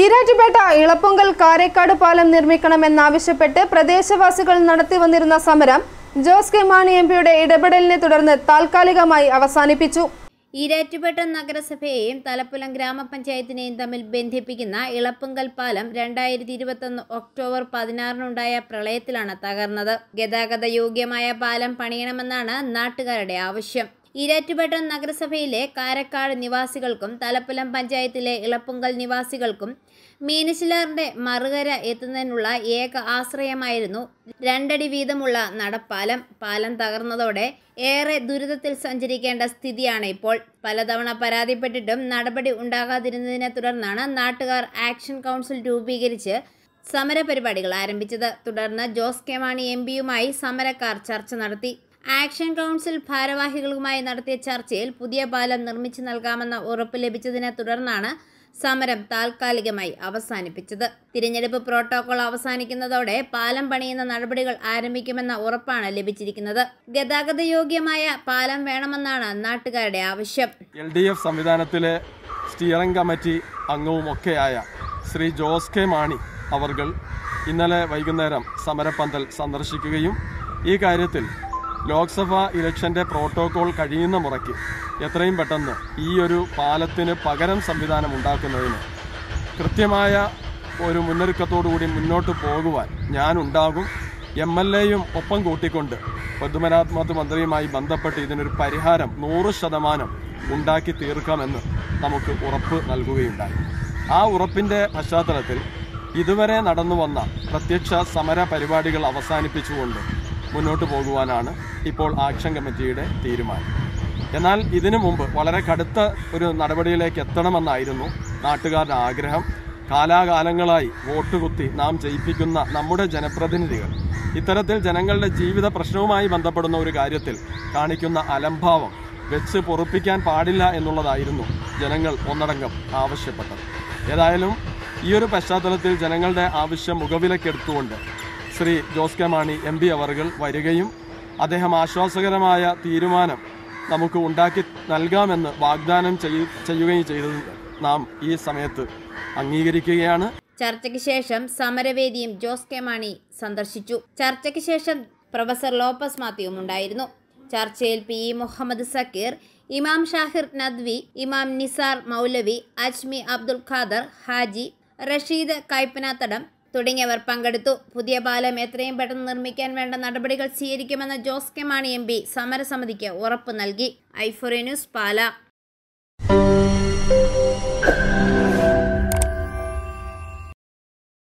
ഈരാറ്റുപേട്ട ഇളപ്പൊങ്കൽ കാരേക്കാട് പാലം നിർമ്മിക്കണമെന്നാവശ്യപ്പെട്ട് പ്രദേശവാസികൾ നടത്തി വന്നിരുന്ന സമരം ജോസ് കെ മാണി എം പിയുടെ ഇടപെടലിനെ തുടർന്ന് താൽക്കാലികമായി അവസാനിപ്പിച്ചു. ഈരാറ്റുപേട്ട നഗരസഭയെയും തലപ്പുലം ഗ്രാമപഞ്ചായത്തിനെയും തമ്മിൽ ബന്ധിപ്പിക്കുന്ന ഇളപ്പുങ്കൽ പാലം രണ്ടായിരത്തി ഇരുപത്തൊന്ന് ഒക്ടോബർ പതിനാറിനുണ്ടായ പ്രളയത്തിലാണ് തകർന്നത്. ഗതാഗത യോഗ്യമായ പാലം പണിയണമെന്നാണ് നാട്ടുകാരുടെ ആവശ്യം. ഈരാറ്റുപേട്ട നഗരസഭയിലെ കാരക്കാട് നിവാസികൾക്കും തലപ്പലം പഞ്ചായത്തിലെ ഇളപ്പുങ്കൽ നിവാസികൾക്കും മീനശിലറിന്റെ മറുകര എത്തുന്നതിനുള്ള ഏക ആശ്രയമായിരുന്നു രണ്ടടി വീതമുള്ള നടപ്പാലം. പാലം തകർന്നതോടെ ഏറെ ദുരിതത്തിൽ സഞ്ചരിക്കേണ്ട സ്ഥിതിയാണ് ഇപ്പോൾ. പലതവണ പരാതിപ്പെട്ടിട്ടും നടപടി ഉണ്ടാകാതിരുന്നതിനെ തുടർന്നാണ് നാട്ടുകാർ ആക്ഷൻ കൗൺസിൽ രൂപീകരിച്ച് സമരപരിപാടികൾ ആരംഭിച്ചത്. തുടർന്ന് ജോസ് കെ മാണി എം പിയുമായി സമരക്കാർ ചർച്ച നടത്തി. ആക്ഷൻ കൗൺസിൽ ഭാരവാഹികളുമായി നടത്തിയ ചർച്ചയിൽ പുതിയ പാലം നിർമ്മിച്ചു നൽകാമെന്ന ഉറപ്പ് ലഭിച്ചതിനെ തുടർന്നാണ് സമരം താൽക്കാലികമായി അവസാനിപ്പിച്ചത്. തിരഞ്ഞെടുപ്പ് പ്രോട്ടോകോൾ അവസാനിക്കുന്നതോടെ പാലം പണിയുന്ന നടപടികൾ ആരംഭിക്കുമെന്ന ഉറപ്പാണ് ലഭിച്ചിരിക്കുന്നത്. ഗതാഗത യോഗ്യമായ പാലം വേണമെന്നാണ് നാട്ടുകാരുടെ ആവശ്യം. എൽ ഡി എഫ് സംവിധാനത്തിലെ സ്റ്റിയറിംഗ് കമ്മിറ്റി അംഗവുമൊക്കെയായ ശ്രീ ജോസ് കെ മാണി അവർ ഇന്നലെ വൈകുന്നേരം സമരപ്പന്തൽ സന്ദർശിക്കുകയും ഈ കാര്യത്തിൽ ലോക്സഭാ ഇലക്ഷന്റെ പ്രോട്ടോകോൾ കഴിയുന്ന മുറയ്ക്ക് എത്രയും പെട്ടെന്ന് ഈ ഒരു പാലത്തിന് പകരം സംവിധാനം ഉണ്ടാക്കുന്നതിന് കൃത്യമായ ഒരു മുന്നൊരുക്കത്തോടുകൂടി മുന്നോട്ട് പോകുവാൻ ഞാനുണ്ടാകും. എം എൽ എയും ഒപ്പം കൂട്ടിക്കൊണ്ട് പൊതുമരാമത്ത് മന്ത്രിയുമായി ബന്ധപ്പെട്ട് ഇതിനൊരു പരിഹാരം നൂറ് ശതമാനം ഉണ്ടാക്കി തീർക്കാമെന്ന് നമുക്ക് ഉറപ്പ് നൽകുകയുണ്ടായി. ആ ഉറപ്പിന്റെ പശ്ചാത്തലത്തിൽ ഇതുവരെ നടന്നു വന്ന പ്രത്യക്ഷ സമര പരിപാടികൾ അവസാനിപ്പിച്ചുകൊണ്ട് മുന്നോട്ട് പോകുവാനാണ് ഇപ്പോൾ ആക്ഷൻ കമ്മിറ്റിയുടെ തീരുമാനം. എന്നാൽ ഇതിനു മുമ്പ് വളരെ കടുത്ത ഒരു നടപടിയിലേക്ക് എത്തണമെന്നായിരുന്നു നാട്ടുകാരുടെ ആഗ്രഹം. കാലാകാലങ്ങളായി വോട്ട് കുത്തി നാം ജയിപ്പിക്കുന്ന നമ്മുടെ ജനപ്രതിനിധികൾ ഇത്തരത്തിൽ ജനങ്ങളുടെ ജീവിത പ്രശ്നവുമായി ബന്ധപ്പെടുന്ന ഒരു കാര്യത്തിൽ കാണിക്കുന്ന അലംഭാവം വെച്ച് പൊറുപ്പിക്കാൻ പാടില്ല എന്നുള്ളതായിരുന്നു ജനങ്ങൾ ഒന്നടങ്കം ആവശ്യപ്പെട്ടത്. ഏതായാലും ഈ ഒരു പശ്ചാത്തലത്തിൽ ജനങ്ങളുടെ ആവശ്യം മുഖവിലക്കെടുത്തുകൊണ്ട് Shri Jose K Mani M P അവറുകൾ വരികയും അദ്ദേഹം ആശ്വാസകരമായ തീരുമാനം നമുക്ക് ഉണ്ടാക്കി നൽകാമെന്ന് വാഗ്ദാനം ചെയ്യ- ചെയ്യുകയും ചെയ്തത് നാം ഈ സമയത്ത് അംഗീകരിക്കുകയാണ്. ചർച്ചയ്ക്ക് ശേഷം സമരവേദിയും ജോസ് കെ മാണി സന്ദർശിച്ചു. ചർച്ചയ്ക്ക് ശേഷം പ്രൊഫസർ ലോപ്പസ് മാത്യുവും ഉണ്ടായിരുന്നു. ചർച്ചയിൽ പി മുഹമ്മദ് സക്കീർ ഇമാം ഷാഹിർ നദ്വി ഇമാം നിസാർ മൗലവി അജ്മി അബ്ദുൽ ഖാദർ ഹാജി റഷീദ് കൈപ്പനാത്തടം തുടങ്ങിയവർ പങ്കെടുത്തു. പുതിയ പാലം എത്രയും പെട്ടെന്ന് നിർമ്മിക്കാൻ വേണ്ട നടപടികൾ സ്വീകരിക്കുമെന്ന Jose K Mani M P സമരസമിതിക്ക് ഉറപ്പ് നൽകി. ഐഫോറി ന്യൂസ് പാല.